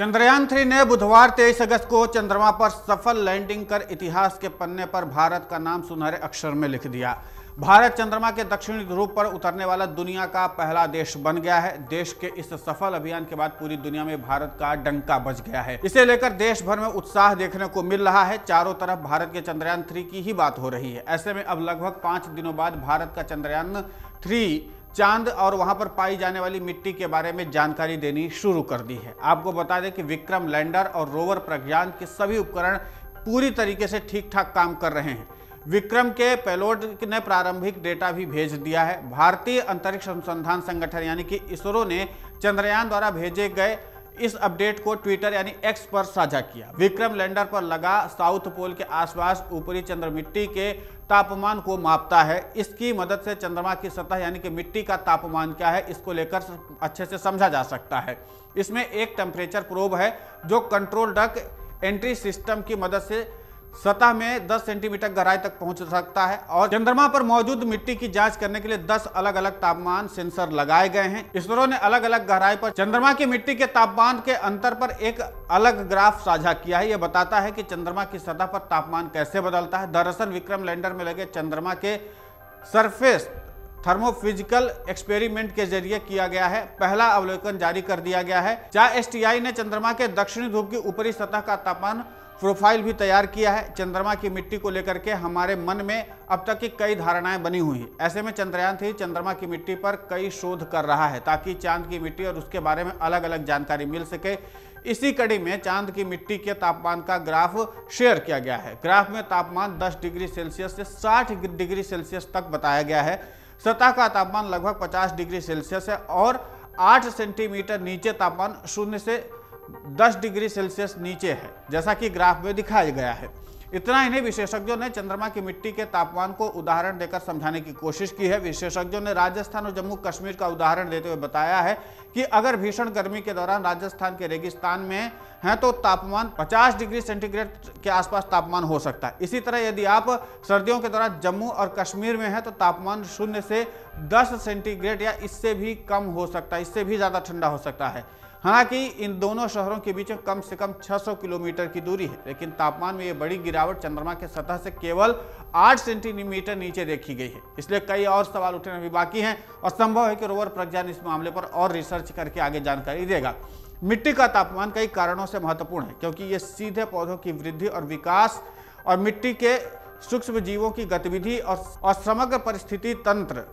Chandrayaan three ने बुधवार 23 अगस्त को चंद्रमा पर सफल लैंडिंग कर इतिहास के पन्ने पर भारत का नाम सुनहरे अक्षर में लिख दिया। भारत चंद्रमा के दक्षिणी ध्रुव पर उतरने वाला दुनिया का पहला देश बन गया है। देश के इस सफल अभियान के बाद पूरी दुनिया में भारत का डंका बज गया है। इसे लेकर देश भर में उत्साह देखने को मिल रहा है। चारों तरफ़ भारत के चंद्रयान थ्री की ही बात हो रही है। ऐसे में अब लगभग पाँच दिनों बाद भारत का चंद्रयान थ्री चाँद और वहाँ पर पाई जाने वाली मिट्टी के बारे में जानकारी देनी शुरू कर दी है। आपको बता दें कि विक्रम लैंडर और रोवर प्रज्ञान के सभी उपकरण पूरी तरीके से ठीक ठाक काम कर रहे हैं। विक्रम के पेलोड ने प्रारंभिक डेटा भी भेज दिया है। भारतीय अंतरिक्ष अनुसंधान संगठन यानी कि इसरो ने चंद्रयान द्वारा भेजे गए इस अपडेट को ट्विटर यानी एक्स पर साझा किया। विक्रम लैंडर पर लगा साउथ पोल के आसपास ऊपरी चंद्र मिट्टी के तापमान को मापता है। इसकी मदद से चंद्रमा की सतह यानी कि मिट्टी का तापमान क्या है, इसको लेकर अच्छे से समझा जा सकता है। इसमें एक टेम्परेचर प्रोब है, जो कंट्रोल डक एंट्री सिस्टम की मदद से सतह में 10 सेंटीमीटर गहराई तक पहुँच सकता है और चंद्रमा पर मौजूद मिट्टी की जाँच करने के लिए 10 अलग अलग तापमान सेंसर लगाए गए हैं। इसरो ने अलग अलग गहराई पर चंद्रमा की मिट्टी के तापमान के अंतर पर एक अलग ग्राफ साझा किया है। यह बताता है कि चंद्रमा की सतह पर तापमान कैसे बदलता है। दरअसल विक्रम लैंडर में लगे चंद्रमा के सरफेस थर्मोफिजिकल एक्सपेरिमेंट के ज़रिए किया गया है। पहला अवलोकन जारी कर दिया गया है। चाहे एस ने चंद्रमा के दक्षिणी ध्रुव की ऊपरी सतह का तापमान प्रोफ़ाइल भी तैयार किया है। चंद्रमा की मिट्टी को लेकर के हमारे मन में अब तक की कई धारणाएँ बनी हुई हैं। ऐसे में चंद्रयान थ्री चंद्रमा की मिट्टी पर कई शोध कर रहा है ताकि चाँद की मिट्टी और उसके बारे में अलग अलग जानकारी मिल सके। इसी कड़ी में चाँद की मिट्टी के तापमान का ग्राफ शेयर किया गया है। ग्राफ में तापमान 10 डिग्री सेल्सियस से 60 डिग्री सेल्सियस तक बताया गया है। सतह का तापमान लगभग 50 डिग्री सेल्सियस है और 8 सेंटीमीटर नीचे तापमान शून्य से 10 डिग्री सेल्सियस नीचे है, जैसा कि ग्राफ में दिखाया गया है। इतना इन्हें विशेषज्ञों ने चंद्रमा की मिट्टी के तापमान को उदाहरण देकर समझाने की कोशिश की है। विशेषज्ञों ने राजस्थान और जम्मू कश्मीर का उदाहरण देते हुए बताया है कि अगर भीषण गर्मी के दौरान राजस्थान के रेगिस्तान में है तो तापमान 50 डिग्री सेंटीग्रेड के आसपास तापमान हो सकता है। इसी तरह यदि आप सर्दियों के दौरान जम्मू और कश्मीर में हैं तो तापमान शून्य से 10 सेंटीग्रेड या इससे भी कम हो सकता है, इससे भी ज़्यादा ठंडा हो सकता है। हालाँकि इन दोनों शहरों के बीच कम से कम 600 किलोमीटर की दूरी है, लेकिन तापमान में ये बड़ी गिरावट चंद्रमा के सतह से केवल 8 सेंटीमीटर नीचे देखी गई है। इसलिए कई और सवाल उठने भी बाकी हैं, और संभव है कि रोवर प्रज्ञान इस मामले पर और रिसर्च करके आगे जानकारी देगा। मिट्टी का तापमान कई कारणों से महत्वपूर्ण है, क्योंकि ये सीधे पौधों की वृद्धि और विकास और मिट्टी के सूक्ष्म जीवों की गतिविधि और और समग्र परिस्थिति तंत्र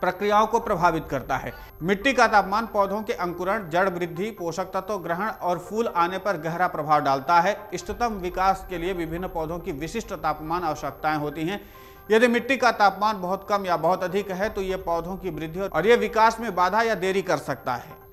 प्रक्रियाओं को प्रभावित करता है। मिट्टी का तापमान पौधों के अंकुरण, जड़ वृद्धि, पोषक तत्व ग्रहण और फूल आने पर गहरा प्रभाव डालता है। इष्टतम विकास के लिए विभिन्न पौधों की विशिष्ट तापमान आवश्यकताएँ होती हैं। यदि मिट्टी का तापमान बहुत कम या बहुत अधिक है तो ये पौधों की वृद्धि और ये विकास में बाधा या देरी कर सकता है।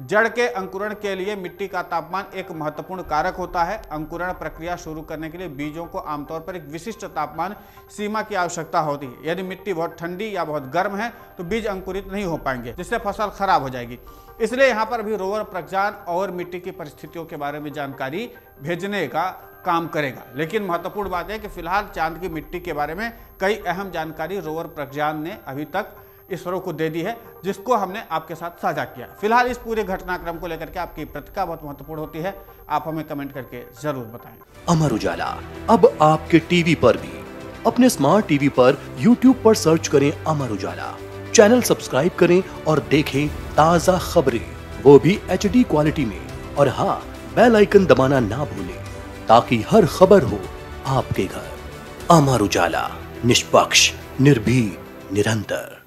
जड़ के अंकुरण के लिए मिट्टी का तापमान एक महत्वपूर्ण कारक होता है। अंकुरण प्रक्रिया शुरू करने के लिए बीजों को आमतौर पर एक विशिष्ट तापमान सीमा की आवश्यकता होती है। यदि मिट्टी बहुत ठंडी या बहुत गर्म है तो बीज अंकुरित नहीं हो पाएँगे, जिससे फ़सल खराब हो जाएगी। इसलिए यहाँ पर भी रोवर प्रज्ञान और मिट्टी की परिस्थितियों के बारे में जानकारी भेजने का काम करेगा। लेकिन महत्वपूर्ण बात है कि फ़िलहाल चाँद की मिट्टी के बारे में कई अहम जानकारी रोवर प्रज्ञान ने अभी तक ईश्वरों को दे दी है, जिसको हमने आपके साथ साझा किया। फ़िलहाल इस पूरे घटनाक्रम को लेकर के आपकी प्रतिक्रिया बहुत महत्वपूर्ण होती है। आप हमें कमेंट करके ज़रूर बताएँ। अमर उजाला, अब आपके टीवी पर भी। अपने स्मार्ट टीवी पर यूट्यूब पर सर्च करें अमर उजाला। चैनल सब्सक्राइब करें और देखें ताज़ा खबरें। वो भी HD क्वालिटी में। और हाँ बेल आइकन दबाना ना भूलें, ताकि हर खबर हो आपके घर। अमर उजाला, निष्पक्ष, निर्भीक, निरंतर।